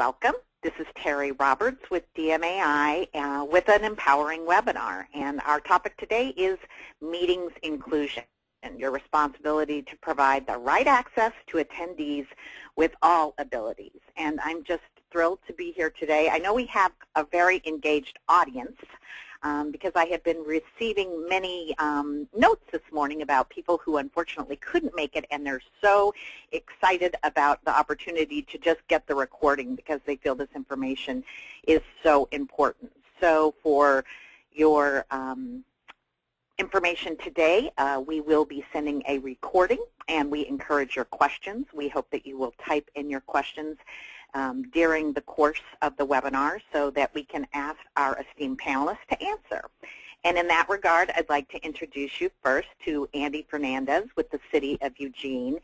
welcome. This is Terry Roberts with DMAI uh, with an empowerMINT webinar. And our topic today is meetings inclusion and your responsibility to provide the right access to attendees with all abilities. And I'm just thrilled to be here today. I know we have a very engaged audience um, because I have been receiving many um, notes this morning about people who unfortunately couldn't make it and they're so excited about the opportunity to just get the recording because they feel this information is so important. So for your um, information today, uh, we will be sending a recording and we encourage your questions. We hope that you will type in your questions um, during the course of the webinar so that we can ask our esteemed panelists to answer. And in that regard, I'd like to introduce you first to Andy Fernandez with the City of Eugene.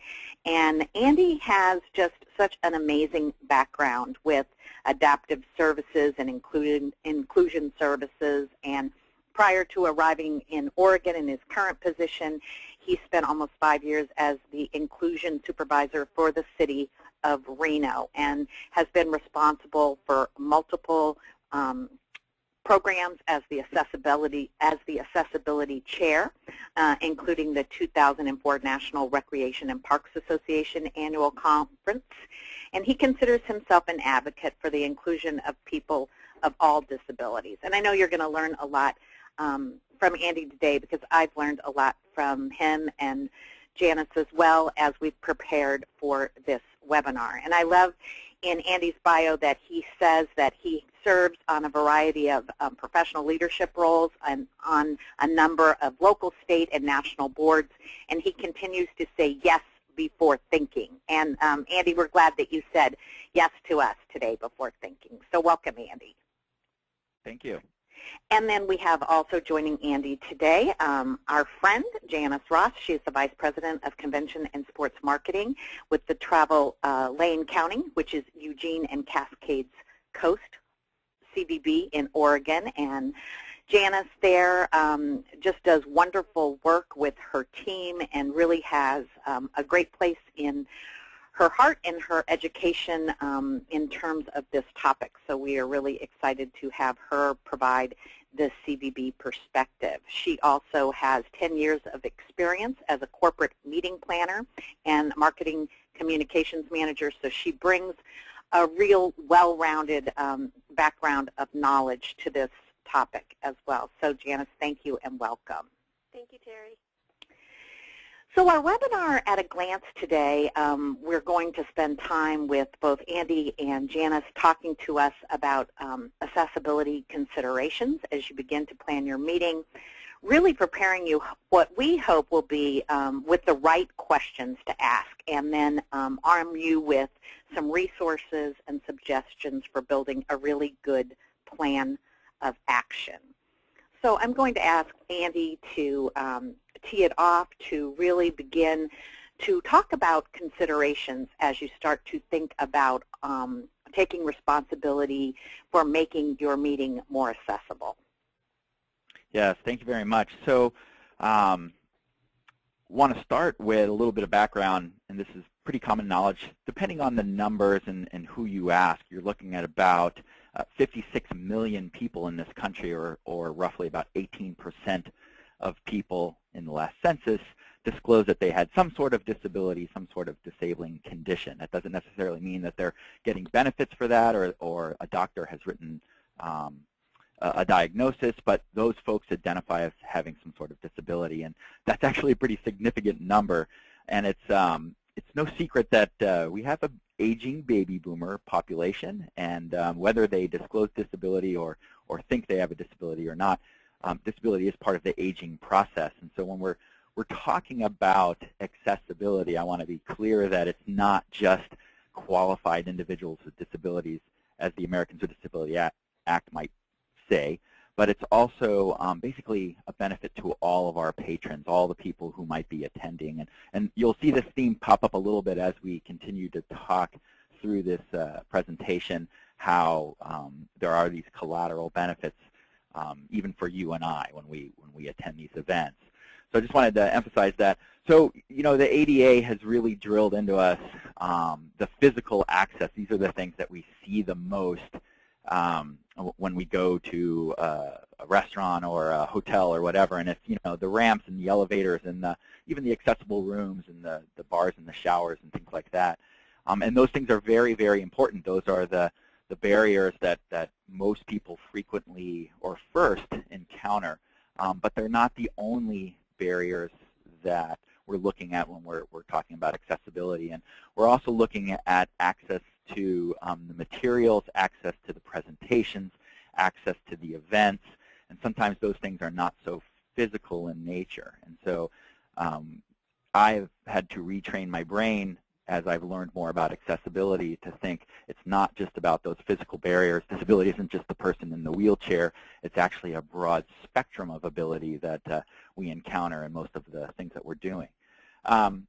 And Andy has just such an amazing background with adaptive services and inclusion, inclusion services. And prior to arriving in Oregon in his current position, he spent almost five years as the inclusion supervisor for the city of Reno and has been responsible for multiple um, programs as the accessibility as the accessibility chair, uh, including the 2004 National Recreation and Parks Association annual conference. And he considers himself an advocate for the inclusion of people of all disabilities. And I know you're going to learn a lot um, from Andy today because I've learned a lot from him and Janice as well as we've prepared for this webinar. And I love in Andy's bio that he says that he serves on a variety of um, professional leadership roles and on a number of local, state, and national boards, and he continues to say yes before thinking. And um, Andy, we're glad that you said yes to us today before thinking. So welcome, Andy. Thank you. And then we have also joining Andy today um, our friend Janice Ross. She is the Vice President of Convention and Sports Marketing with the Travel uh, Lane County, which is Eugene and Cascades Coast CVB in Oregon. And Janice there um, just does wonderful work with her team and really has um, a great place in her heart and her education um, in terms of this topic. So we are really excited to have her provide the CVB perspective. She also has 10 years of experience as a corporate meeting planner and marketing communications manager, so she brings a real well-rounded um, background of knowledge to this topic as well. So Janice, thank you and welcome. Thank you, Terry. So our webinar at a glance today, um, we're going to spend time with both Andy and Janice talking to us about um, accessibility considerations as you begin to plan your meeting, really preparing you what we hope will be um, with the right questions to ask, and then um, arm you with some resources and suggestions for building a really good plan of action. So I'm going to ask Andy to um, tee it off to really begin to talk about considerations as you start to think about um, taking responsibility for making your meeting more accessible. Yes, thank you very much. So um, want to start with a little bit of background, and this is pretty common knowledge. Depending on the numbers and, and who you ask, you're looking at about uh, 56 million people in this country, or, or roughly about 18 percent of people in the last census disclosed that they had some sort of disability, some sort of disabling condition. That doesn't necessarily mean that they're getting benefits for that or, or a doctor has written um, a, a, diagnosis, but those folks identify as having some sort of disability. And that's actually a pretty significant number. And it's, um, it's no secret that uh, we have an aging baby boomer population, and um, whether they disclose disability or, or think they have a disability or not, um, disability is part of the aging process. And so when we're, we're talking about accessibility, I want to be clear that it's not just qualified individuals with disabilities, as the Americans with Disability Act might say, but it's also um, basically a benefit to all of our patrons, all the people who might be attending. And, and you'll see this theme pop up a little bit as we continue to talk through this uh, presentation, how um, there are these collateral benefits um, even for you and I when we, when we attend these events. So I just wanted to emphasize that. so, you know, the ADA has really drilled into us um, the physical access. These are the things that we see the most um, when we go to uh, a restaurant or a hotel or whatever. And it's, you know, the ramps and the elevators and the, even the accessible rooms and the, the bars and the showers and things like that. Um, and those things are very, very important. Those are the, the barriers that, that most people frequently or first encounter. Um, but they're not the only barriers that we're looking at when we're, we're talking about accessibility. And we're also looking at access to um, the materials, access to the presentations, access to the events, and sometimes those things are not so physical in nature. And so um, I've had to retrain my brain as I've learned more about accessibility to think it's not just about those physical barriers. Disability isn't just the person in the wheelchair. It's actually a broad spectrum of ability that uh, we encounter in most of the things that we're doing. Um,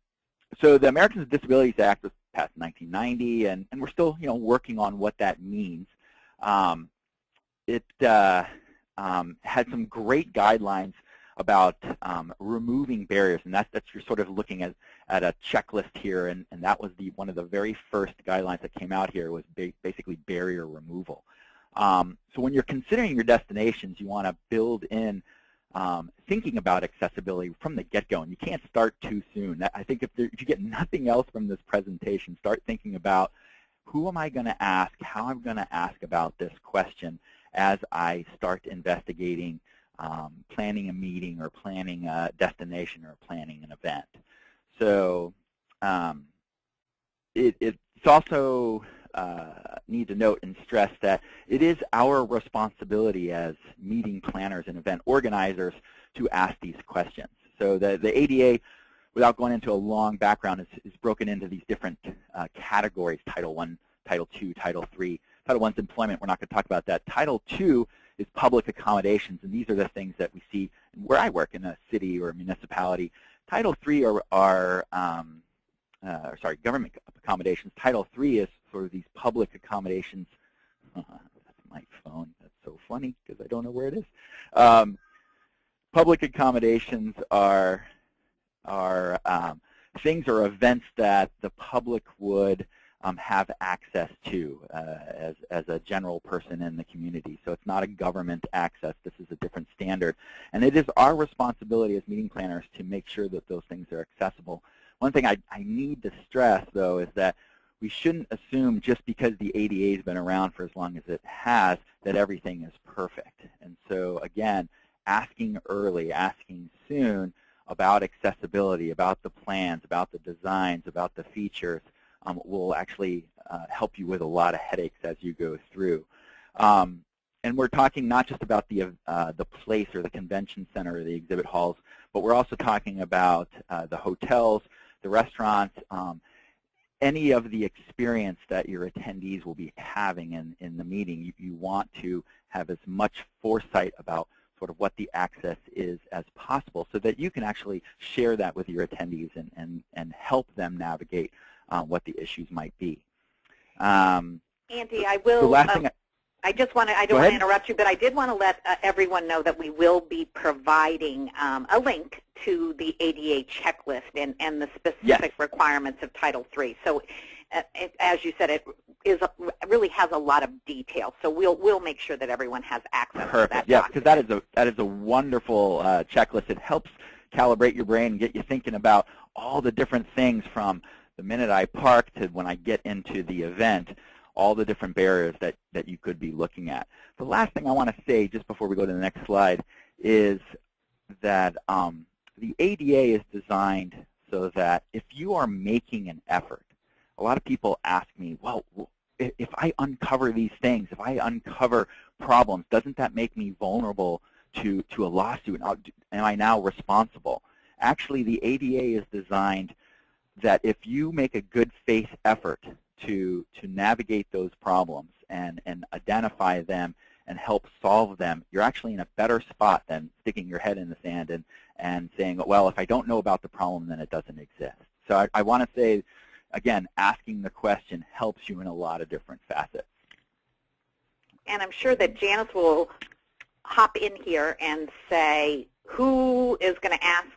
so the Americans with Disabilities Act was passed in 1990, and, and we're still you know, working on what that means. Um, it uh, um, had some great guidelines about um, removing barriers, and that's, that's you're sort of looking at, at a checklist here, and, and that was the one of the very first guidelines that came out here was ba basically barrier removal. Um, so when you're considering your destinations, you want to build in um, thinking about accessibility from the get-go, and you can't start too soon. I think if, there, if you get nothing else from this presentation, start thinking about who am I going to ask, how I'm going to ask about this question as I start investigating um, planning a meeting or planning a destination or planning an event. So um, it, it's also uh, need to note and stress that it is our responsibility as meeting planners and event organizers to ask these questions. So the, the ADA, without going into a long background, is, is broken into these different uh, categories, Title I, Title II, Title III. Title is employment. We're not going to talk about that. Title II is public accommodations, and these are the things that we see where I work in a city or a municipality. Title III are, are um, uh, sorry, government accommodations. Title III is sort of these public accommodations. Uh, that's my phone. That's so funny because I don't know where it is. Um, public accommodations are are um, things or events that the public would um, have access to uh, as, as a general person in the community. So it's not a government access. This is a different standard. And it is our responsibility as meeting planners to make sure that those things are accessible. One thing I, I need to stress, though, is that we shouldn't assume just because the ADA has been around for as long as it has that everything is perfect. And so, again, asking early, asking soon about accessibility, about the plans, about the designs, about the features, um, will actually uh, help you with a lot of headaches as you go through. Um, and we're talking not just about the, uh, the place or the convention center or the exhibit halls, but we're also talking about uh, the hotels, the restaurants, um, any of the experience that your attendees will be having in, in the meeting. You, you want to have as much foresight about sort of what the access is as possible so that you can actually share that with your attendees and, and, and help them navigate uh, what the issues might be. Um, Andy, I will. The last uh, thing I, I just want to, I don't want to interrupt you, but I did want to let uh, everyone know that we will be providing um, a link to the ADA checklist and, and the specific yes. requirements of Title III. So uh, it, as you said, it is a, really has a lot of detail. So we'll we'll make sure that everyone has access Perfect. to that. Yeah, because that is a that is a wonderful uh, checklist. It helps calibrate your brain and get you thinking about all the different things from the minute I park to when I get into the event, all the different barriers that, that you could be looking at. The last thing I want to say just before we go to the next slide is that um, the ADA is designed so that if you are making an effort, a lot of people ask me, well, if I uncover these things, if I uncover problems, doesn't that make me vulnerable to, to a lawsuit? Am I now responsible? Actually, the ADA is designed that if you make a good faith effort to, to navigate those problems and, and identify them and help solve them, you're actually in a better spot than sticking your head in the sand and, and saying, well, if I don't know about the problem, then it doesn't exist. So I, I want to say, again, asking the question helps you in a lot of different facets. And I'm sure that Janice will hop in here and say who is going to ask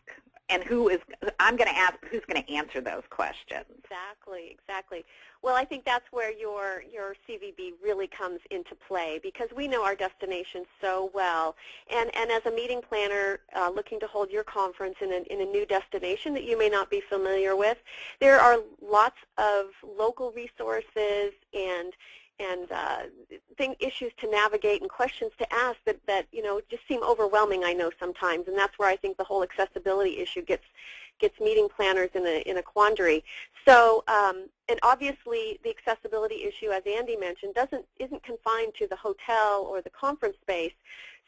and who is I'm going to ask who's going to answer those questions. Exactly, exactly. Well, I think that's where your your CVB really comes into play because we know our destination so well. And and as a meeting planner uh, looking to hold your conference in a, in a new destination that you may not be familiar with, there are lots of local resources and and uh, thing, issues to navigate and questions to ask that, that you know just seem overwhelming. I know sometimes, and that's where I think the whole accessibility issue gets gets meeting planners in a in a quandary. So, um, and obviously the accessibility issue, as Andy mentioned, doesn't isn't confined to the hotel or the conference space.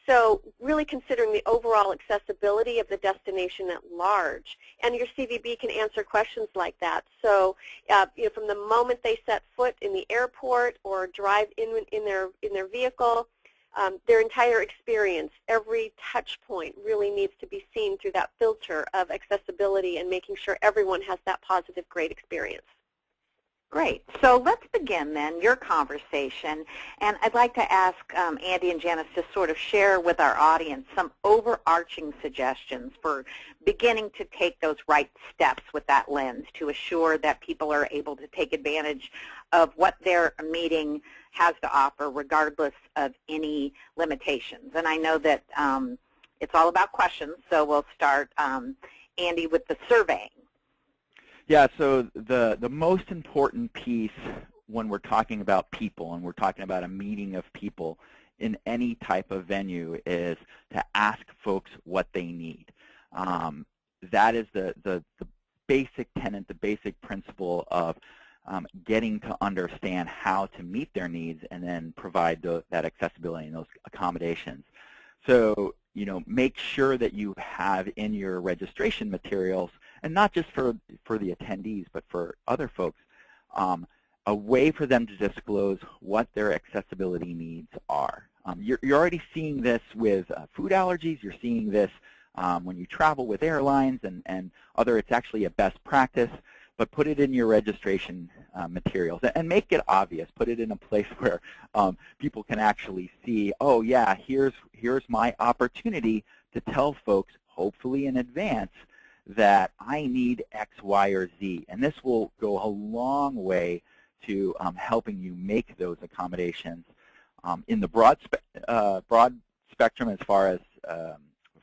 So really considering the overall accessibility of the destination at large. And your CVB can answer questions like that. So uh, you know, from the moment they set foot in the airport or drive in, in, their, in their vehicle, um, their entire experience, every touch point really needs to be seen through that filter of accessibility and making sure everyone has that positive, great experience. Great. So let's begin then your conversation. And I'd like to ask um, Andy and Janice to sort of share with our audience some overarching suggestions for beginning to take those right steps with that lens to assure that people are able to take advantage of what their meeting has to offer regardless of any limitations. And I know that um, it's all about questions, so we'll start, um, Andy, with the surveying. Yeah, so the, the most important piece when we're talking about people and we're talking about a meeting of people in any type of venue is to ask folks what they need. Um, that is the, the, the basic tenet, the basic principle of um, getting to understand how to meet their needs and then provide the, that accessibility and those accommodations. So, you know, make sure that you have in your registration materials and not just for, for the attendees, but for other folks, um, a way for them to disclose what their accessibility needs are. Um, you're, you're, already seeing this with uh, food allergies. You're seeing this um, when you travel with airlines and, and other. It's actually a best practice, but put it in your registration uh, materials and make it obvious. Put it in a place where um, people can actually see, oh yeah, here's, here's my opportunity to tell folks, hopefully in advance, that I need X, Y, or Z. And this will go a long way to um, helping you make those accommodations um, in the broad, spe uh, broad spectrum as far as um,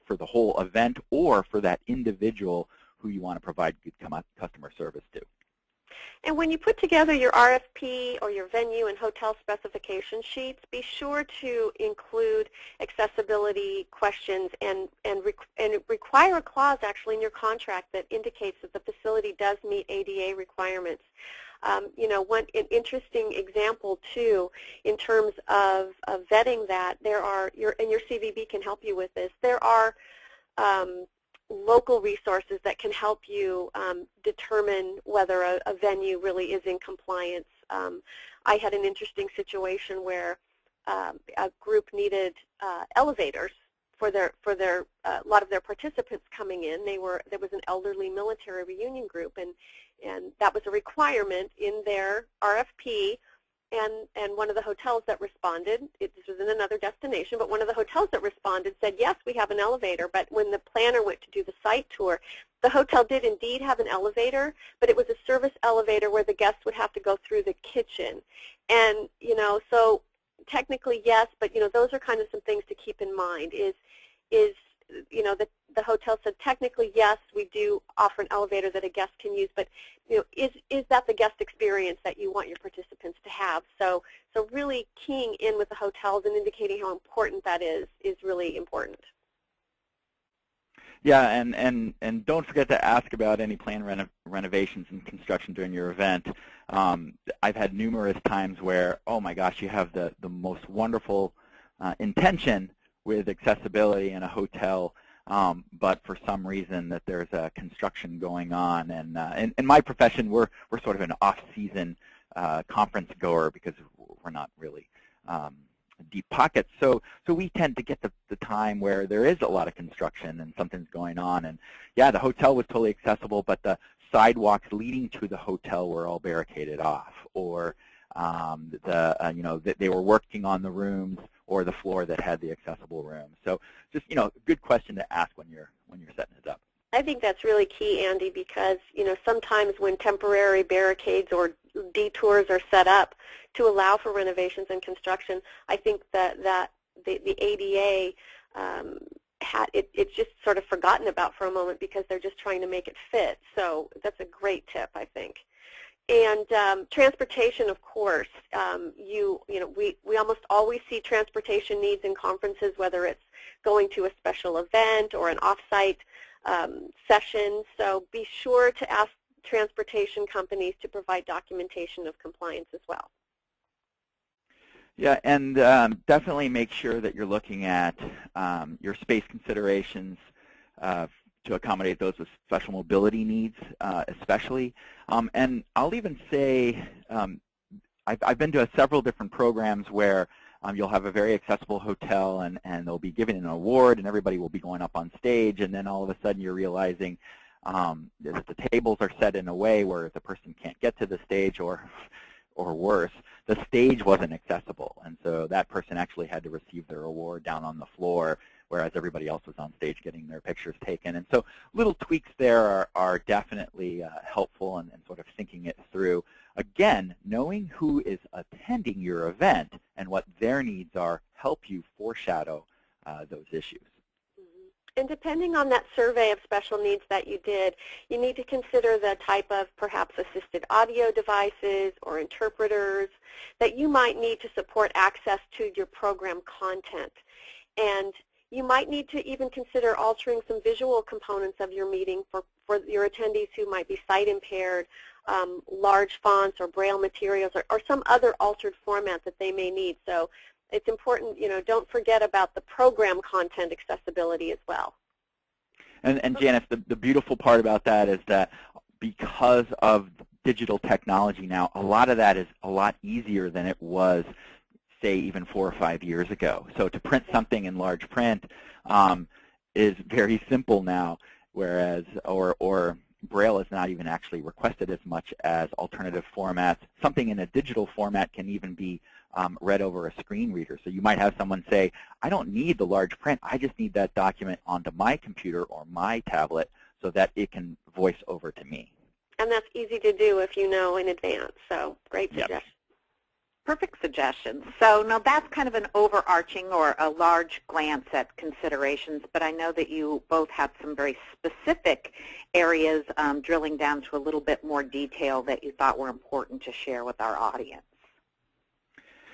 for the whole event or for that individual who you want to provide good customer service to. And when you put together your RFP or your venue and hotel specification sheets, be sure to include accessibility questions and, and, and require a clause actually in your contract that indicates that the facility does meet ADA requirements. Um, you know, one an interesting example too, in terms of, of vetting that, there are your and your CVB can help you with this. There are um, local resources that can help you um, determine whether a, a, venue really is in compliance. Um, I had an interesting situation where um, a group needed uh, elevators for their for their uh, a lot of their participants coming in. They were there was an elderly military reunion group, and and that was a requirement in their RFP and, and one of the hotels that responded, it, this was in another destination, but one of the hotels that responded said, yes, we have an elevator, but when the planner went to do the site tour, the hotel did indeed have an elevator, but it was a service elevator where the guests would have to go through the kitchen. And, you know, so technically yes, but, you know, those are kind of some things to keep in mind is, is you know, the, the hotel said technically yes, we do offer an elevator that a guest can use, but you know, is is that the guest experience that you want your participants to have? So so really keying in with the hotels and indicating how important that is is really important. Yeah, and, and, and don't forget to ask about any planned reno renovations and construction during your event. Um, I've had numerous times where, oh my gosh, you have the, the most wonderful uh, intention, with accessibility in a hotel, um, but for some reason that there's a construction going on. And uh, in, in, my profession, we're, we're sort of an off-season uh, conference goer because we're not really um, deep pockets. So, so we tend to get the, the time where there is a lot of construction and something's going on. And yeah, the hotel was totally accessible, but the sidewalks leading to the hotel were all barricaded off. Or um, the, uh, you know, that they were working on the rooms or the floor that had the accessible room. So just, you know, good question to ask when you're, when you're setting it up. I think that's really key, Andy, because you know sometimes when temporary barricades or detours are set up to allow for renovations and construction, I think that that the, the ADA um, had it, it's just sort of forgotten about for a moment because they're just trying to make it fit. So that's a great tip, I think. And um, transportation, of course, um, you you know we we almost always see transportation needs in conferences, whether it's going to a special event or an offsite um, session. So be sure to ask transportation companies to provide documentation of compliance as well. Yeah, and um, definitely make sure that you're looking at um, your space considerations uh, to accommodate those with special mobility needs, uh, especially. Um, and I'll even say um, I've, I've, been to several different programs where um, you'll have a very accessible hotel and, and they'll be giving an award and everybody will be going up on stage and then all of a sudden you're realizing um, that the tables are set in a way where the person can't get to the stage or or worse, the stage wasn't accessible. And so that person actually had to receive their award down on the floor, whereas everybody else was on stage getting their pictures taken. And so little tweaks there are, are definitely uh, helpful and, sort of thinking it through. Again, knowing who is attending your event and what their needs are help you foreshadow uh, those issues. And depending on that survey of special needs that you did, you need to consider the type of perhaps assisted audio devices or interpreters that you might need to support access to your program content. And you might need to even consider altering some visual components of your meeting for, for your attendees who might be sight impaired, um, large fonts or braille materials, or, or some other altered format that they may need. So it's important, you know, don't forget about the program content accessibility as well. And, and Janice, the, the beautiful part about that is that because of digital technology now, a lot of that is a lot easier than it was, say, even four or five years ago. So to print something in large print um, is very simple now, whereas, or, or Braille is not even actually requested as much as alternative formats. Something in a digital format can even be um, read over a screen reader. So you might have someone say, I don't need the large print. I just need that document onto my computer or my tablet so that it can voice over to me. And that's easy to do if you know in advance. So great suggestion. Yep. Perfect suggestion. So now that's kind of an overarching or a large glance at considerations, but I know that you both have some very specific areas um, drilling down to a little bit more detail that you thought were important to share with our audience.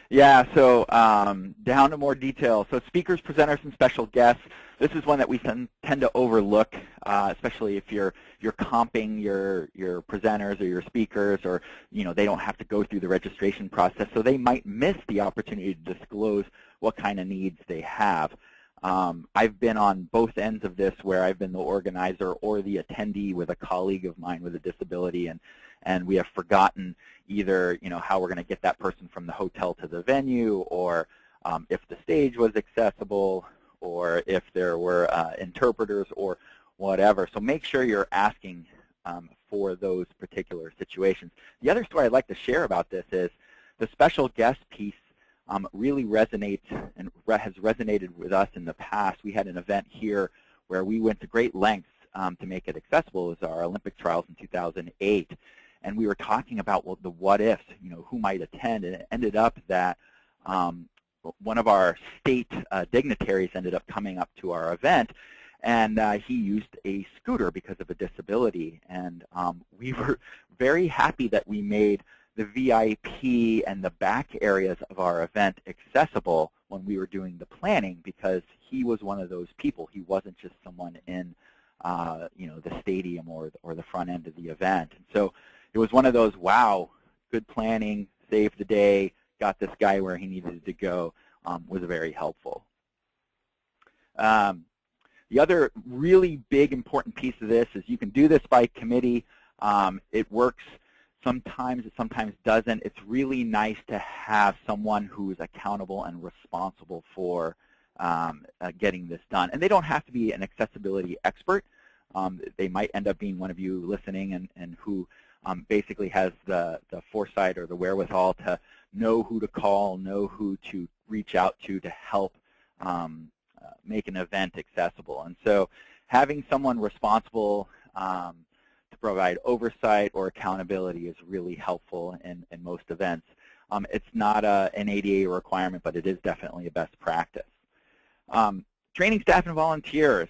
Yeah, so um, down to more detail. So speakers, presenters, and special guests. This is one that we tend to overlook, uh, especially if you're you're comping your your presenters or your speakers, or you know they don't have to go through the registration process, so they might miss the opportunity to disclose what kind of needs they have. Um, I've been on both ends of this, where I've been the organizer or the attendee with a colleague of mine with a disability, and and we have forgotten either you know how we're going to get that person from the hotel to the venue, or um, if the stage was accessible, or if there were uh, interpreters or whatever. So make sure you're asking um, for those particular situations. The other story I'd like to share about this is the special guest piece um, really resonates and re has resonated with us in the past. We had an event here where we went to great lengths um, to make it accessible. It was our Olympic trials in 2008 and we were talking about well, the what ifs, you know, who might attend, and it ended up that um, one of our state uh, dignitaries ended up coming up to our event, and uh, he used a scooter because of a disability, and um, we were very happy that we made the VIP and the back areas of our event accessible when we were doing the planning because he was one of those people. He wasn't just someone in, uh, you know, the stadium or or the front end of the event. And so it was one of those, wow, good planning, saved the day, got this guy where he needed to go, um, was very helpful. Um, the other really big important piece of this is you can do this by committee. Um, it works sometimes, it sometimes doesn't. It's really nice to have someone who's accountable and responsible for um, uh, getting this done. And they don't have to be an accessibility expert. Um, they might end up being one of you listening and, and who um, basically has the, the foresight or the wherewithal to know who to call, know who to reach out to to help um, uh, make an event accessible. And so having someone responsible um, to provide oversight or accountability is really helpful in, in most events. Um, it's not a, an ADA requirement, but it is definitely a best practice. Um, training staff and volunteers.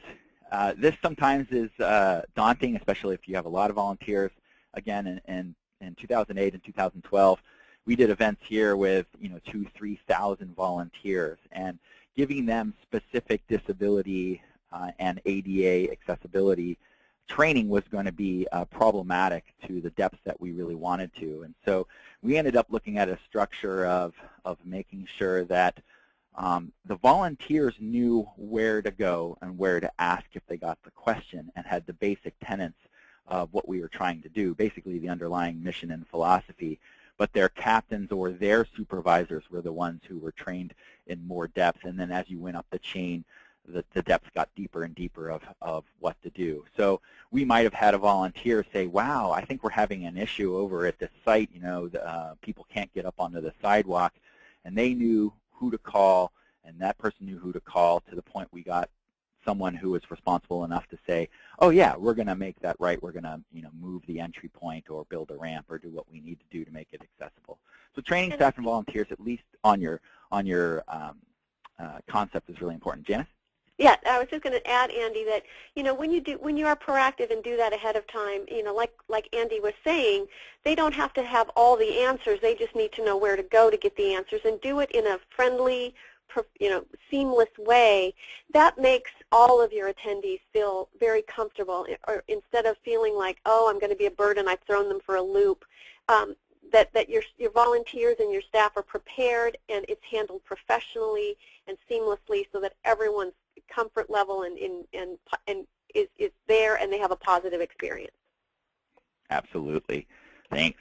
Uh, this sometimes is uh, daunting, especially if you have a lot of volunteers. Again, in, in, in 2008 and 2012, we did events here with you know two, three thousand volunteers, and giving them specific disability uh, and ADA accessibility training was going to be uh, problematic to the depths that we really wanted to. And so we ended up looking at a structure of, of making sure that um, the volunteers knew where to go and where to ask if they got the question and had the basic tenets of what we were trying to do, basically the underlying mission and philosophy. But their captains or their supervisors were the ones who were trained in more depth. And then as you went up the chain, the, the depth got deeper and deeper of, of what to do. So we might have had a volunteer say, wow, I think we're having an issue over at this site. You know, the, uh, people can't get up onto the sidewalk. And they knew who to call, and that person knew who to call to the point we got someone who was responsible enough to say, oh yeah, we're going to make that right. We're going to you know, move the entry point or build a ramp or do what we need to do to make it accessible. So training staff and volunteers, at least on your, on your um, uh, concept, is really important. Janice? Yeah, I was just going to add, Andy, that you know when you do when you are proactive and do that ahead of time, you know, like like Andy was saying, they don't have to have all the answers. They just need to know where to go to get the answers and do it in a friendly, you know, seamless way. That makes all of your attendees feel very comfortable, or instead of feeling like, oh, I'm going to be a burden. I've thrown them for a loop. Um, that, that your, your volunteers and your staff are prepared and it's handled professionally and seamlessly so that everyone's comfort level and, and, and, and is, is there and they have a positive experience. Absolutely. Thanks.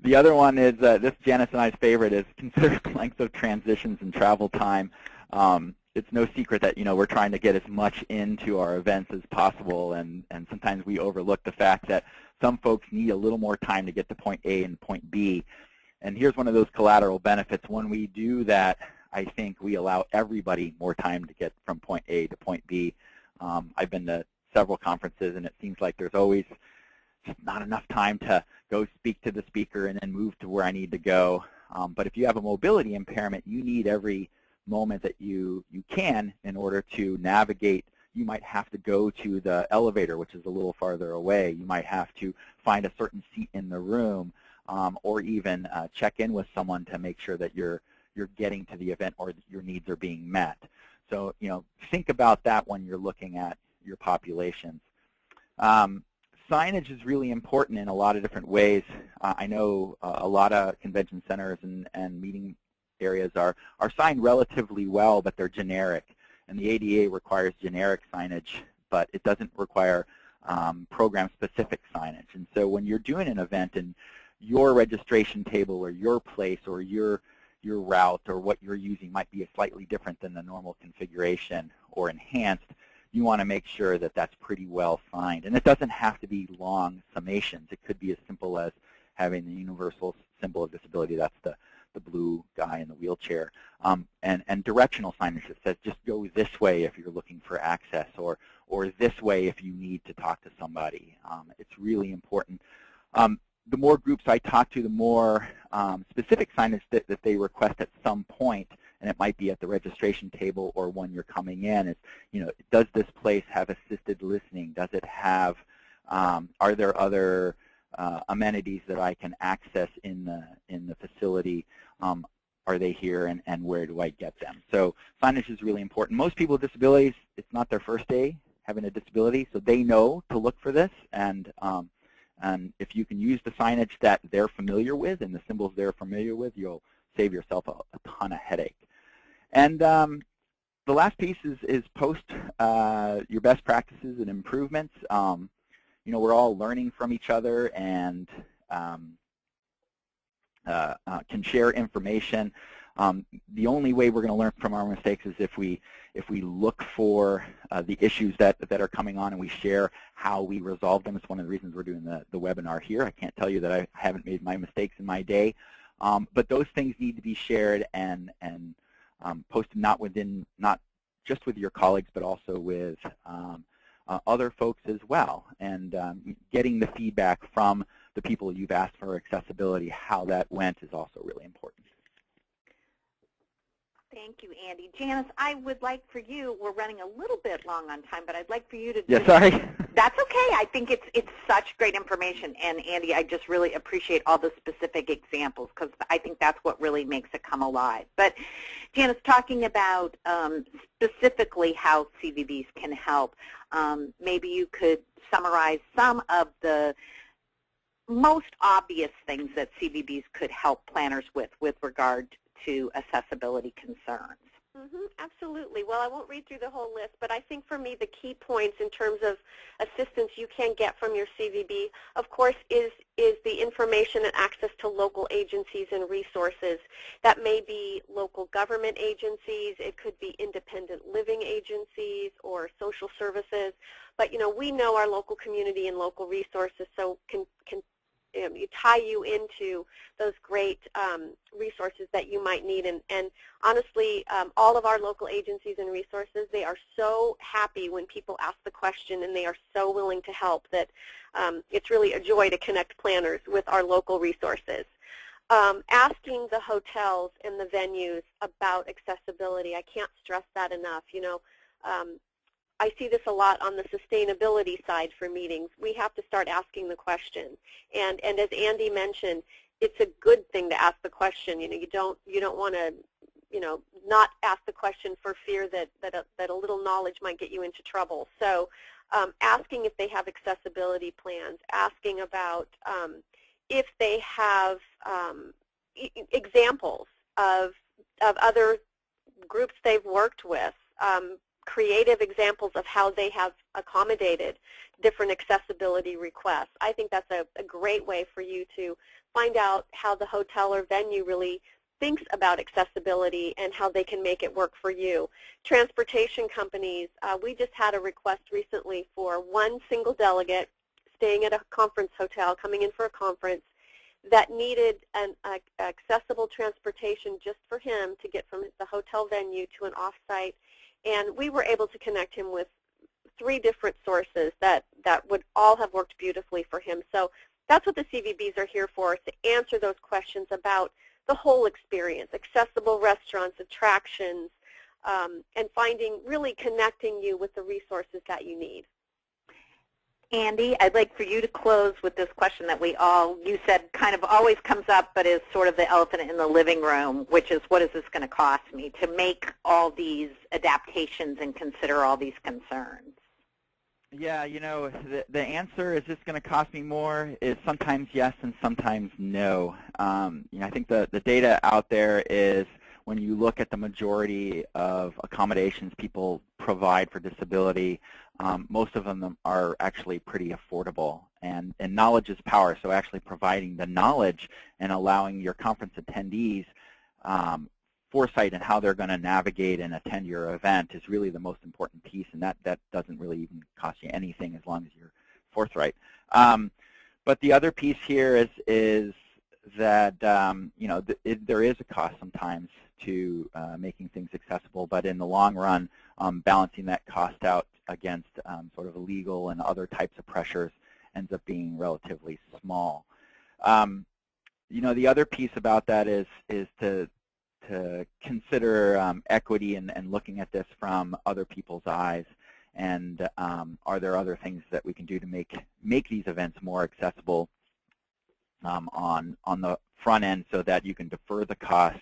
The other one is, uh, this Janice and I's favorite, is consider length of transitions and travel time. Um, it's no secret that you know we're trying to get as much into our events as possible, and and sometimes we overlook the fact that some folks need a little more time to get to point A and point B. And here's one of those collateral benefits. When we do that, I think we allow everybody more time to get from point A to point B. Um, I've been to several conferences, and it seems like there's always not enough time to go speak to the speaker and then move to where I need to go. Um, but if you have a mobility impairment, you need every moment that you, you can in order to navigate. You might have to go to the elevator, which is a little farther away. You might have to find a certain seat in the room um, or even uh, check in with someone to make sure that you're you're getting to the event or your needs are being met. So, you know, think about that when you're looking at your populations. Um, signage is really important in a lot of different ways. Uh, I know uh, a lot of convention centers and, and meeting areas are, are signed relatively well, but they're generic. And the ADA requires generic signage, but it doesn't require um, program-specific signage. And so when you're doing an event and your registration table or your place or your your route or what you're using might be a slightly different than the normal configuration or enhanced, you want to make sure that that's pretty well signed. And it doesn't have to be long summations. It could be as simple as having the universal symbol of disability. That's the, the blue guy in the wheelchair. Um, and, and directional signage that says just go this way if you're looking for access or, or this way if you need to talk to somebody. Um, it's really important. Um, the more groups I talk to, the more um, specific signage that, that they request at some point, and it might be at the registration table or when you're coming in, is, you know, does this place have assisted listening? Does it have, um, are there other uh, amenities that I can access in the, in the facility? Um, are they here and, and where do I get them? So signage is really important. Most people with disabilities, it's not their first day having a disability, so they know to look for this, and um, and if you can use the signage that they're familiar with and the symbols they're familiar with, you'll save yourself a, a ton of headache. And um, the last piece is, is post uh, your best practices and improvements. Um, you know, we're all learning from each other and um, uh, uh, can share information. Um, the only way we're going to learn from our mistakes is if we if we look for uh, the issues that that are coming on and we share how we resolve them. It's one of the reasons we're doing the the webinar here. I can't tell you that I haven't made my mistakes in my day, um, but those things need to be shared and and um, posted not within not just with your colleagues, but also with um, uh, other folks as well. And um, getting the feedback from the people you've asked for accessibility, how that went is also really. Thank you, Andy. Janice, I would like for you, we're running a little bit long on time, but I'd like for you to... Yeah, sorry. That's okay. I think it's it's such great information. And Andy, I just really appreciate all the specific examples because I think that's what really makes it come alive. But Janice, talking about um, specifically how CVBs can help, um, maybe you could summarize some of the most obvious things that CVBs could help planners with with regard to accessibility concerns. Mm -hmm, absolutely. Well, I won't read through the whole list, but I think for me the key points in terms of assistance you can get from your CVB, of course, is, is the information and access to local agencies and resources. That may be local government agencies, it could be independent living agencies or social services, but you know, we know our local community and local resources, so can, can you tie you into those great um, resources that you might need. And, and honestly, um, all of our local agencies and resources, they are so happy when people ask the question and they are so willing to help that um, it's really a joy to connect planners with our local resources. Um, asking the hotels and the venues about accessibility, I can't stress that enough. You know, um, I see this a lot on the sustainability side for meetings. We have to start asking the question. And, and as Andy mentioned, it's a good thing to ask the question. You know, you don't, you don't want to, you know, not ask the question for fear that, that, a, that a little knowledge might get you into trouble. So um, asking if they have accessibility plans, asking about um, if they have um, e examples of, of other groups they've worked with, um, creative examples of how they have accommodated different accessibility requests. I think that's a, a, great way for you to find out how the hotel or venue really thinks about accessibility and how they can make it work for you. Transportation companies, uh, we just had a request recently for one single delegate staying at a conference hotel, coming in for a conference, that needed an uh, accessible transportation just for him to get from the hotel venue to an off-site and we were able to connect him with three different sources that, that would all have worked beautifully for him. So that's what the CVBs are here for, to answer those questions about the whole experience, accessible restaurants, attractions, um, and finding, really connecting you with the resources that you need. Andy, I'd like for you to close with this question that we all, you said kind of always comes up but is sort of the elephant in the living room, which is what is this going to cost me to make all these adaptations and consider all these concerns? Yeah, you know, the, the answer, is this going to cost me more, is sometimes yes and sometimes no. Um, you know, I think the, the data out there is when you look at the majority of accommodations people provide for disability, um, most of them are actually pretty affordable. And, and knowledge is power, so actually providing the knowledge and allowing your conference attendees um, foresight in how they're going to navigate and attend your event is really the most important piece, and that, that doesn't really even cost you anything as long as you're forthright. Um, but the other piece here is, is that um, you know th it, there is a cost sometimes to uh, making things accessible, but in the long run, um, balancing that cost out against um, sort of legal and other types of pressures ends up being relatively small. Um, you know, the other piece about that is is to to consider um, equity and, and looking at this from other people's eyes. And um, are there other things that we can do to make make these events more accessible um, on on the front end so that you can defer the cost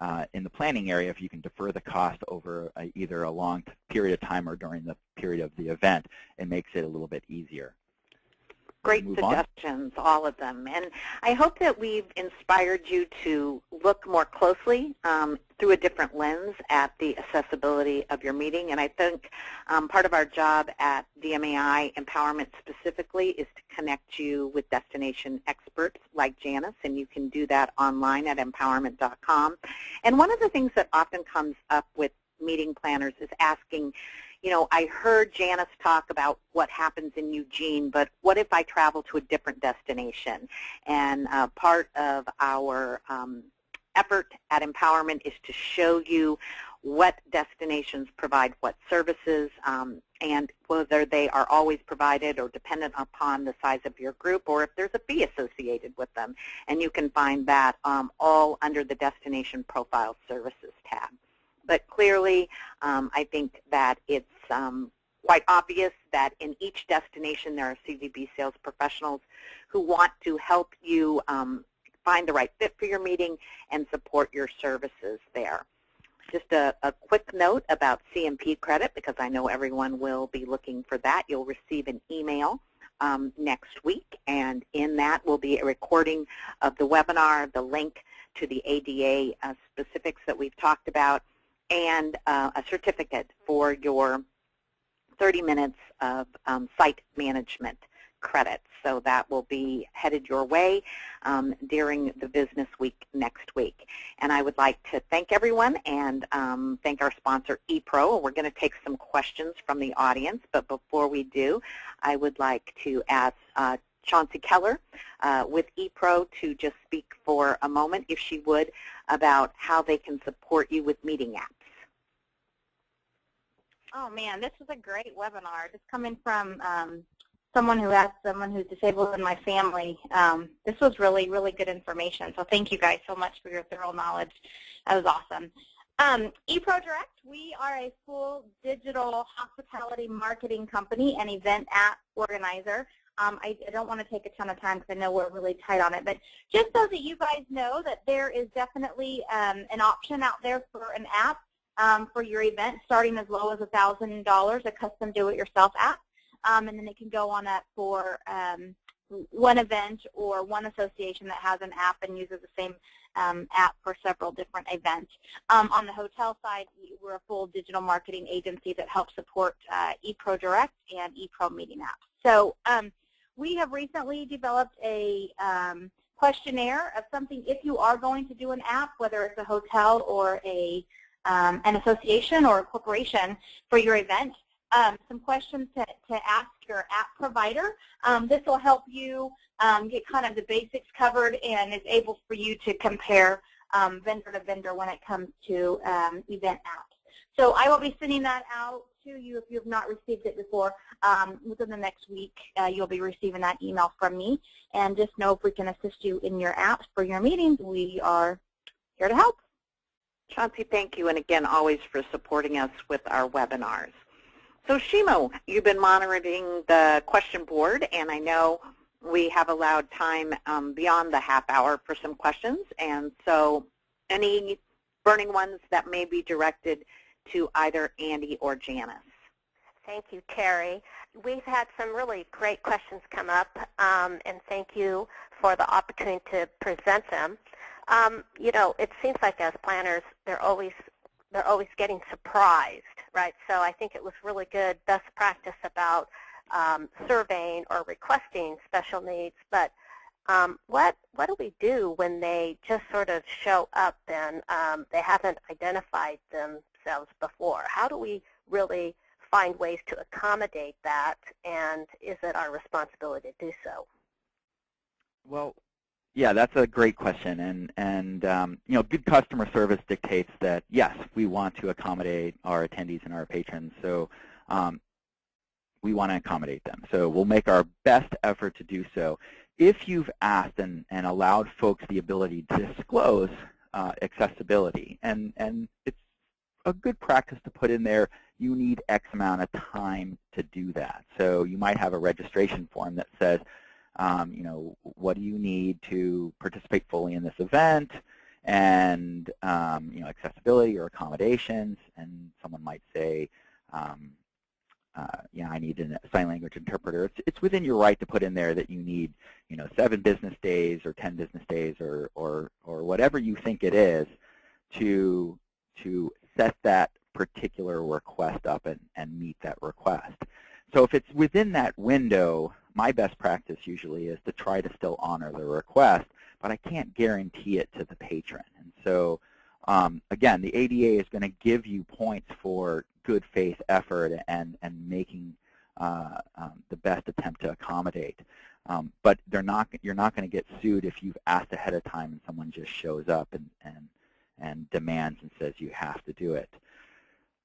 uh, in the planning area if you can defer the cost over a, either a long period of time or during the period of the event, it makes it a little bit easier. Great suggestions, on. all of them. And I hope that we've inspired you to look more closely um, through a different lens at the accessibility of your meeting. And I think um, part of our job at DMAI empowerMINT specifically is to connect you with destination experts like Janice, and you can do that online at empowerMINT.com. And one of the things that often comes up with meeting planners is asking, you know, I heard Janice talk about what happens in Eugene, but what if I travel to a different destination? And uh, part of our um, effort at empowerMINT is to show you what destinations provide what services um, and whether they are always provided or dependent upon the size of your group or if there's a fee associated with them. And you can find that um, all under the Destination Profile Services tab. But clearly, um, I think that it's um, quite obvious that in each destination there are CVB sales professionals who want to help you um, find the right fit for your meeting and support your services there. Just a, a, quick note about CMP credit because I know everyone will be looking for that. You'll receive an email um, next week and in that will be a recording of the webinar, the link to the ADA uh, specifics that we've talked about, and uh, a certificate for your 30 minutes of um, site management credits. So that will be headed your way um, during the business week next week. And I would like to thank everyone and um, thank our sponsor, ePro. We're going to take some questions from the audience, but before we do, I would like to ask uh, Chauncey Keller uh, with ePro to just speak for a moment, if she would, about how they can support you with meeting apps. Oh man, this was a great webinar. Just coming from um, someone who has someone who's disabled in my family, um, this was really, really good information. So thank you guys so much for your thorough knowledge. That was awesome. Um, ePro Direct, we are a full digital hospitality marketing company and event app organizer. Um, I, I, don't want to take a ton of time because I know we're really tight on it, but just so that you guys know that there is definitely um, an option out there for an app um, for your event, starting as low as $1,000, a custom do-it-yourself app, um, and then it can go on up for um, one event or one association that has an app and uses the same um, app for several different events. Um, on the hotel side, we're a full digital marketing agency that helps support uh, ePro Direct and ePro Meeting apps. So um, we have recently developed a questionnaire of something if you are going to do an app, whether it's a hotel or a um, an association or a corporation for your event, um, some questions to, to ask your app provider. Um, this will help you um, get kind of the basics covered and is able for you to compare um, vendor to vendor when it comes to um, event apps. So I will be sending that out to you if you have not received it before. within the next week, uh, you'll be receiving that email from me. And just know if we can assist you in your apps for your meetings, we are here to help. Chauncey, thank you, and again, always for supporting us with our webinars. So Shimo, you've been monitoring the question board, and I know we have allowed time um, beyond the half hour for some questions, and so any burning ones that may be directed to either Andy or Janice. Thank you, Terry. We've had some really great questions come up, um, and thank you for the opportunity to present them. Um, you know, it seems like as planners, they're always they're always getting surprised, right? So I think it was really good best practice about um, surveying or requesting special needs. But um, what what do we do when they just sort of show up and um, they haven't identified themselves before? How do we really find ways to accommodate that, and is it our responsibility to do so? Well, yeah, that's a great question, and and um, you know, good customer service dictates that yes, we want to accommodate our attendees and our patrons. So um, we want to accommodate them. So we'll make our best effort to do so. If you've asked and, and allowed folks the ability to disclose uh, accessibility, and and it's a good practice to put in there. You need X amount of time to do that. So you might have a registration form that says um, you know, what do you need to participate fully in this event, and um, you know, accessibility or accommodations, and someone might say, um, uh, yeah, I need a sign language interpreter. It's, it's within your right to put in there that you need, you know, seven business days or 10 business days or, or, or whatever you think it is to, to set that particular request up and, and meet that request. So if it's within that window, my best practice usually is to try to still honor the request, but I can't guarantee it to the patron. And so, um, again, the ADA is going to give you points for good faith effort and, and making uh, um, the best attempt to accommodate. Um, but they're not, you're not going to get sued if you've asked ahead of time and someone just shows up and, and, and demands and says you have to do it.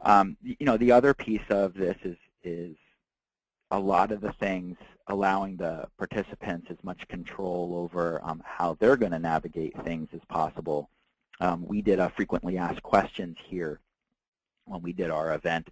Um, you know, the other piece of this is, is a lot of the things allowing the participants as much control over um, how they're going to navigate things as possible. Um, we did a frequently asked questions here when we did our event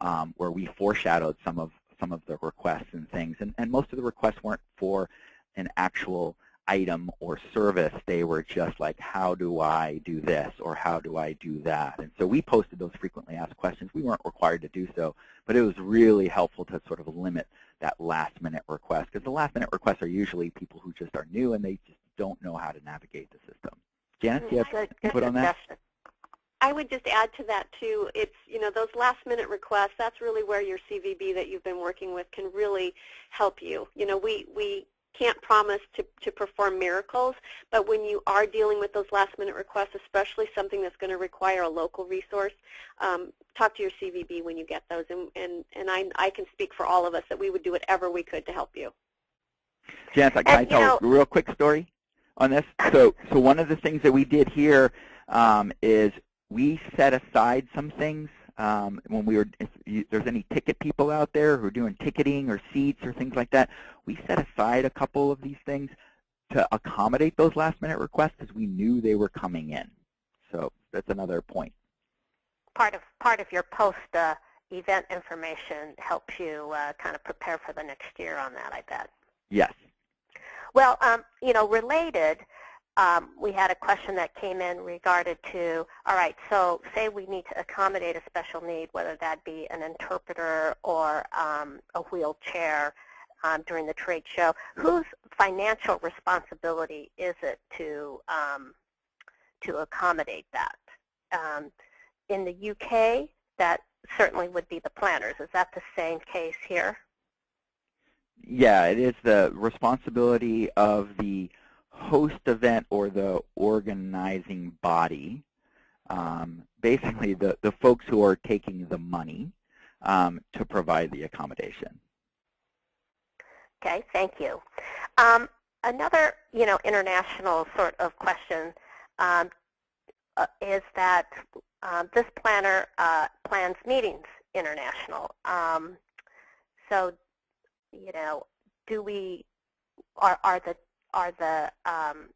um, where we foreshadowed some of some of the requests and things. And, and most of the requests weren't for an actual item or service. They were just like, how do I do this or how do I do that? And so we posted those frequently asked questions. We weren't required to do so, but it was really helpful to sort of limit that last minute request because the last minute requests are usually people who just are new and they just don't know how to navigate the system. Janice, do you have input on that? I would just add to that too. It's you know those last minute requests. That's really where your CVB that you've been working with can really help you. You know we we can't promise to to perform miracles, but when you are dealing with those last minute requests, especially something that's going to require a local resource, um, talk to your CVB when you get those. And and and I I can speak for all of us that we would do whatever we could to help you. Janice, can I And, you tell a real quick story on this? So, so one of the things that we did here um, is we set aside some things um, when we were, if there's any ticket people out there who are doing ticketing or seats or things like that, we set aside a couple of these things to accommodate those last minute requests because we knew they were coming in. So that's another point. Part of part of your post uh, event information helps you uh, kind of prepare for the next year on that. I bet. Yes. Well, um, you know, related, um, we had a question that came in regarded to, all right, so say we need to accommodate a special need, whether that be an interpreter or um, a wheelchair um, during the trade show. Whose financial responsibility is it to um, to accommodate that? Um, in the UK, that certainly would be the planners. Is that the same case here? Yeah, it is the responsibility of the host event or the organizing body, um, basically the, the folks who are taking the money um, to provide the accommodation. Okay, thank you. Um, another, you know, international sort of question um, uh, is that um, this planner uh, plans meetings international. Um, so, you know, do we are are the are the um,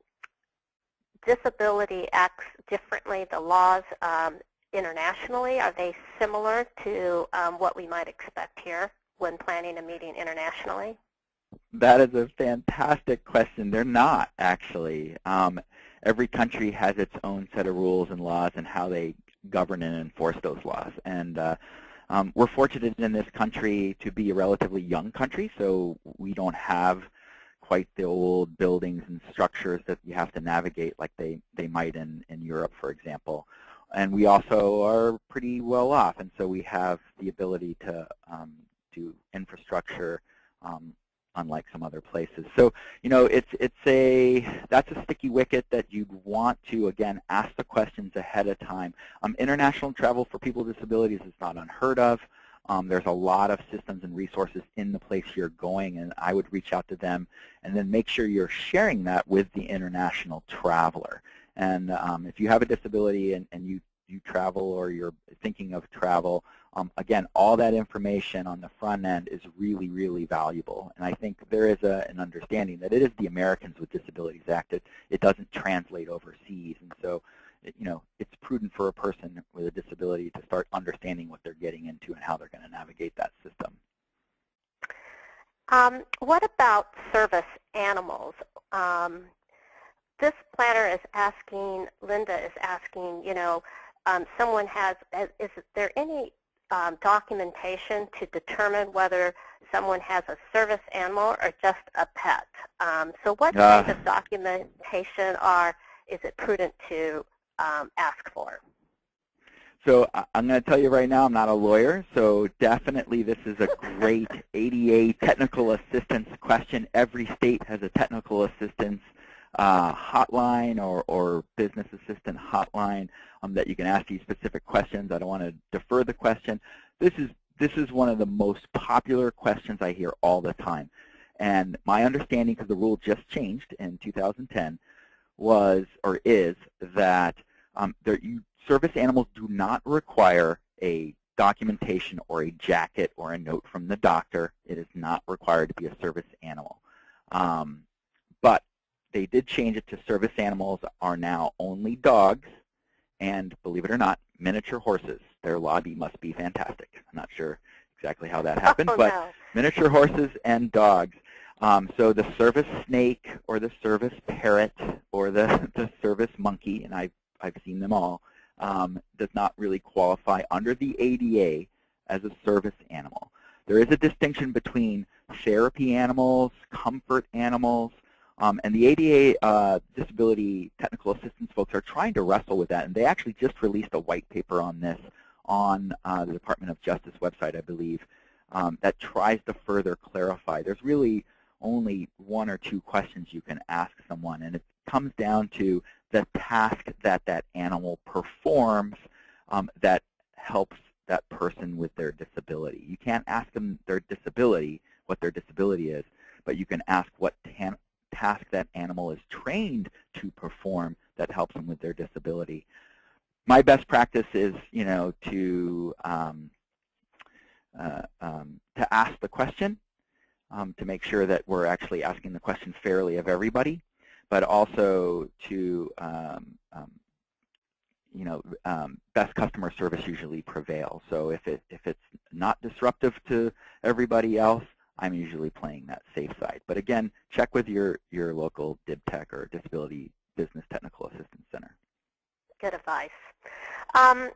disability acts differently? The laws um, internationally are they similar to um, what we might expect here when planning a meeting internationally? That is a fantastic question. They're not, actually. Um, every country has its own set of rules and laws and how they govern and enforce those laws. And uh, um, we're fortunate in this country to be a relatively young country, so we don't have quite the old buildings and structures that you have to navigate like they, they might in, in Europe, for example. And we also are pretty well off, and so we have the ability to um, do infrastructure um, unlike some other places. So, you know, it's it's a that's a sticky wicket that you'd want to again ask the questions ahead of time. Um, international travel for people with disabilities is not unheard of. Um, there's a lot of systems and resources in the place you're going, and I would reach out to them and then make sure you're sharing that with the international traveler. And um, if you have a disability and, and you you travel or you're thinking of travel, um, again, all that information on the front end is really, really valuable. And I think there is a, an understanding that it is the Americans with Disabilities Act. It, it doesn't translate overseas. And so, you know, it's prudent for a person with a disability to start understanding what they're getting into and how they're going to navigate that system. Um, what about service animals? Um, this planner is asking, Linda is asking, you know, um, someone has, is there any um, documentation to determine whether someone has a service animal or just a pet? Um, so what Uh. kind of documentation are, is it prudent to um, ask for? So I'm going to tell you right now, I'm not a lawyer, so definitely this is a great ADA technical assistance question. Every state has a technical assistance uh, hotline or, or business assistant hotline um, that you can ask these specific questions. I don't want to defer the question. This is, this is one of the most popular questions I hear all the time. And my understanding, because the rule just changed in 2010, was or is that um, there, you, service animals do not require a documentation or a jacket or a note from the doctor. It is not required to be a service animal. Um, but they did change it to service animals are now only dogs and, believe it or not, miniature horses. Their lobby must be fantastic. I'm not sure exactly how that happened, oh, but no. miniature horses and dogs. Um, so the service snake or the service parrot or the, the service monkey, and I've, I've seen them all, um, does not really qualify under the ADA as a service animal. There is a distinction between therapy animals, comfort animals, um, and the ADA uh, disability technical assistance folks are trying to wrestle with that, and they actually just released a white paper on this on uh, the Department of Justice website, I believe, um, that tries to further clarify. There's really only one or two questions you can ask someone, and it comes down to the task that that animal performs um, that helps that person with their disability. You can't ask them their disability, what their disability is, but you can ask what task that animal is trained to perform that helps them with their disability. My best practice is, you know, to um, uh, um, to ask the question um, to make sure that we're actually asking the question fairly of everybody, but also to, um, um, you know, um, best customer service usually prevails. So if, it, if it's not disruptive to everybody else, I'm usually playing that safe side. But again, check with your, your local DibTech or Disability Business Technical Assistance Center. Good advice. Um,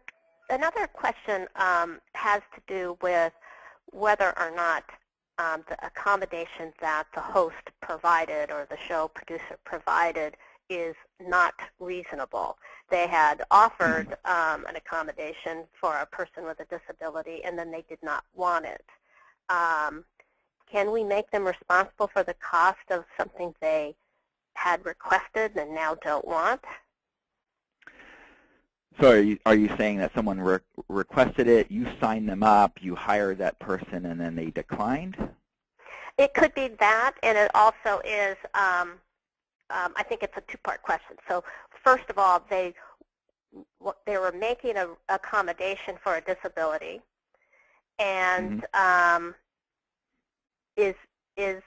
another question um, has to do with whether or not um, the accommodation that the host provided or the show producer provided is not reasonable. They had offered um, an accommodation for a person with a disability and then they did not want it. Um, can we make them responsible for the cost of something they had requested and now don't want? So are you, are you saying that someone re requested it, you signed them up, you hired that person, and then they declined? It could be that, and it also is, um, um, I think it's a two-part question. So first of all, they they were making an accommodation for a disability, and mm -hmm. um, is is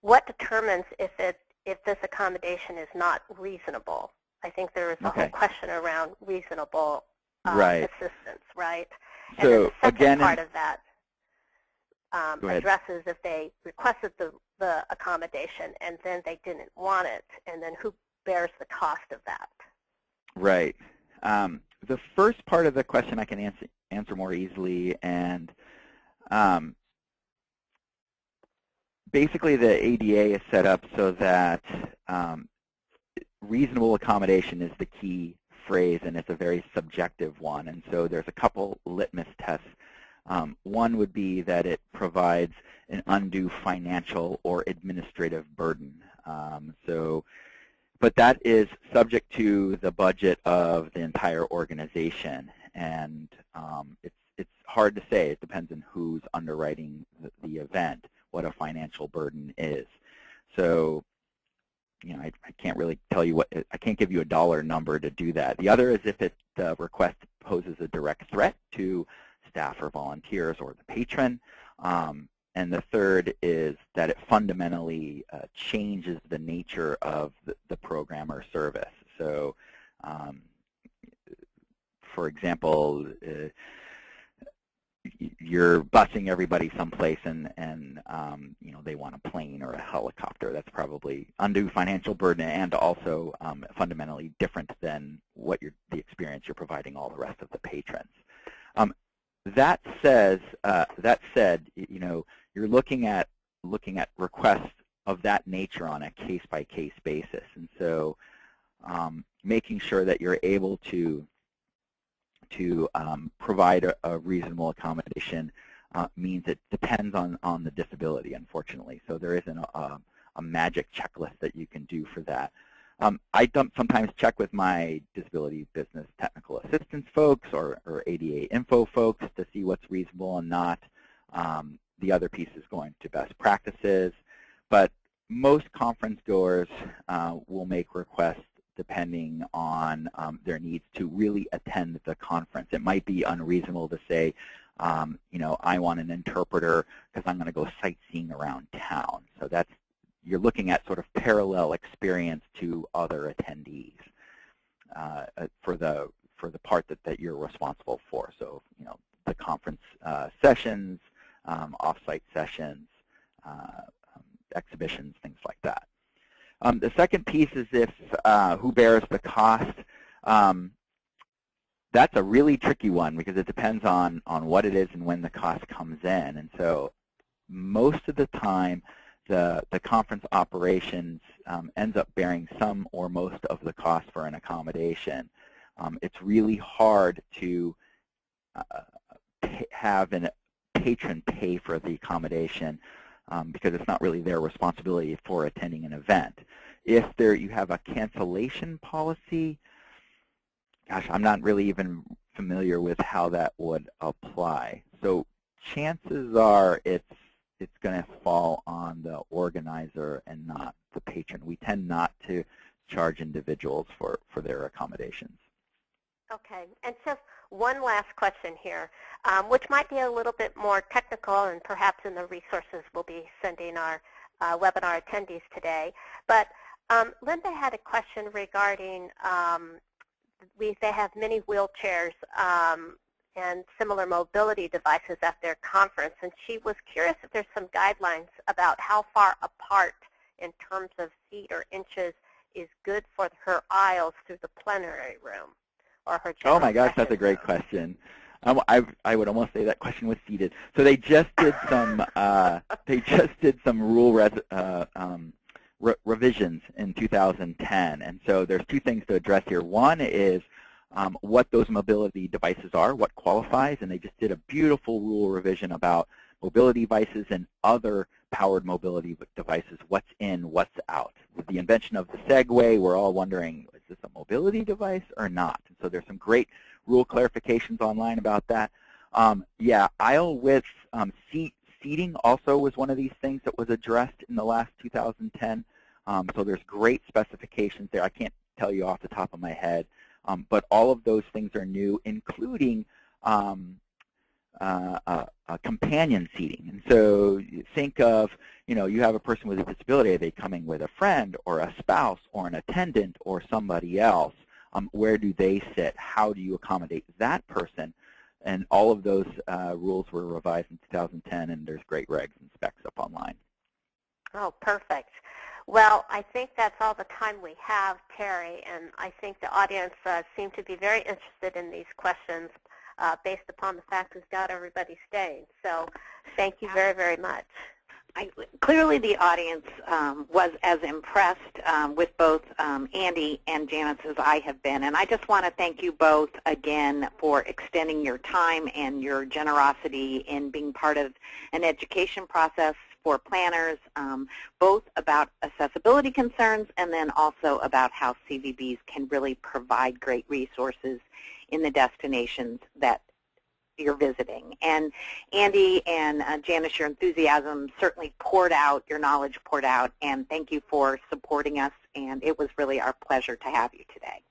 what determines if it if this accommodation is not reasonable? I think there is a okay. whole question around reasonable um, right. assistance, right? So and the second again, part of that um, addresses if they requested the, the accommodation and then they didn't want it, and then who bears the cost of that? Right. Um, the first part of the question I can answer, answer more easily, and um, basically the ADA is set up so that um, reasonable accommodation is the key phrase, and it's a very subjective one. And so there's a couple litmus tests. Um, one would be that it provides an undue financial or administrative burden. Um, so, but that is subject to the budget of the entire organization, and um, it's it's hard to say. It depends on who's underwriting the, the event, what a financial burden is. So you know, I, I, can't really tell you what, I can't give you a dollar number to do that. The other is if it, the request poses a direct threat to staff or volunteers or the patron. Um, and the third is that it fundamentally uh, changes the nature of the, the program or service. So, um, for example, uh, you're busing everybody someplace and, and um, you know, they want a plane or a helicopter. That's probably undue financial burden and also um, fundamentally different than what the experience you're providing all the rest of the patrons. Um, that says, uh, that said, you know, you're looking at looking at requests of that nature on a case-by-case -case basis. And so um, making sure that you're able to to um, provide a, a, reasonable accommodation uh, means it depends on, on the disability, unfortunately. So there isn't a, a magic checklist that you can do for that. Um, I sometimes check with my disability business technical assistance folks or, or ADA info folks to see what's reasonable and not. Um, the other piece is going to best practices. But most conference goers uh, will make requests depending on um, their needs to really attend the conference. It might be unreasonable to say, um, you know, I want an interpreter because I'm going to go sightseeing around town. So that's you're looking at sort of parallel experience to other attendees uh, uh, for the for the part that, that you're responsible for. So, you know, the conference uh, sessions, um, off-site sessions, uh, um, exhibitions, things like that. Um, the second piece is if uh, who bears the cost. Um, that's a really tricky one because it depends on, on what it is and when the cost comes in. And so most of the time, the, the conference operations um, ends up bearing some or most of the cost for an accommodation. Um, it's really hard to uh, have a patron pay for the accommodation um, because it's not really their responsibility for attending an event. If there you have a cancellation policy, gosh, I'm not really even familiar with how that would apply. So chances are it's it's going to fall on the organizer and not the patron. We tend not to charge individuals for, for their accommodations. Okay, and just one last question here, um, which might be a little bit more technical and perhaps in the resources we'll be sending our uh, webinar attendees today. But um, Linda had a question regarding um, we, they have many wheelchairs um, and similar mobility devices at their conference, and she was curious if there's some guidelines about how far apart in terms of feet or inches is good for her aisles through the plenary room or her Oh my gosh, that's a great room. question. Um, I, I would almost say that question was seated. So they just did some uh, they just did some rule res, uh, um, re revisions in 2010. And so there's two things to address here. One is um, what those mobility devices are, what qualifies, and they just did a beautiful rule revision about mobility devices and other powered mobility devices, what's in, what's out. With the invention of the Segway, we're all wondering, is this a mobility device or not? And so there's some great rule clarifications online about that. Um, yeah, aisle width um, seat seating also was one of these things that was addressed in the last 2010 um, so there's great specifications there. I can't tell you off the top of my head, um, but all of those things are new, including um, uh, uh, companion seating. And so think of, you know, you have a person with a disability. Are they coming with a friend or a spouse or an attendant or somebody else? Um, where do they sit? How do you accommodate that person? And all of those uh, rules were revised in 2010, and there's great regs and specs up online. Oh, perfect. Well, I think that's all the time we have, Terry, and I think the audience uh, seemed to be very interested in these questions uh, based upon the fact we've got everybody staying. So thank you very, very much. I, clearly the audience um, was as impressed um, with both um, Andy and Janice as I have been. And I just want to thank you both again for extending your time and your generosity in being part of an education process for planners, um, both about accessibility concerns and then also about how CVBs can really provide great resources in the destinations that you're visiting. And Andy and uh, Janice, your enthusiasm certainly poured out, your knowledge poured out, and thank you for supporting us, and it was really our pleasure to have you today.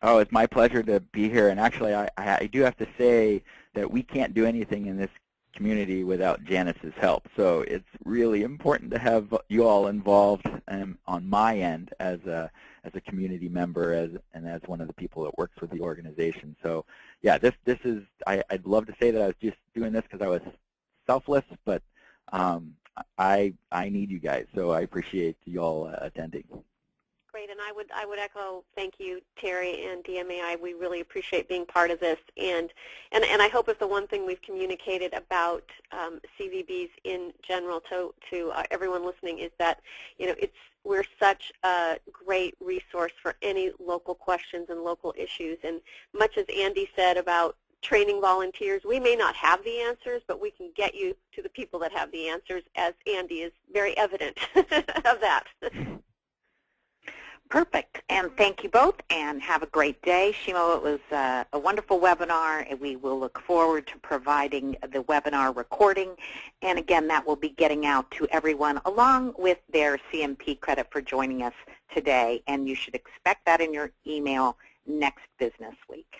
Oh, it's my pleasure to be here, and actually I, I do have to say that we can't do anything in this community without Janice's help. So it's really important to have you all involved um, on my end as a as a community member as and as one of the people that works with the organization. So yeah, this this is I, would love to say that I was just doing this because I was selfless, but um, I I need you guys, so I appreciate you all uh, attending great, and I would I would echo thank you, Terry and DMAI. We really appreciate being part of this, and and and I hope if the one thing we've communicated about um, CVBs in general to to uh, everyone listening is that you know it's we're such a great resource for any local questions and local issues, and much as Andy said about training volunteers. We may not have the answers, but we can get you to the people that have the answers, as Andy is very evident of that. Perfect. And thank you both, and have a great day. Shimo, it was uh, a wonderful webinar, and we will look forward to providing the webinar recording. And again, that will be getting out to everyone along with their CMP credit for joining us today. And you should expect that in your email next business week.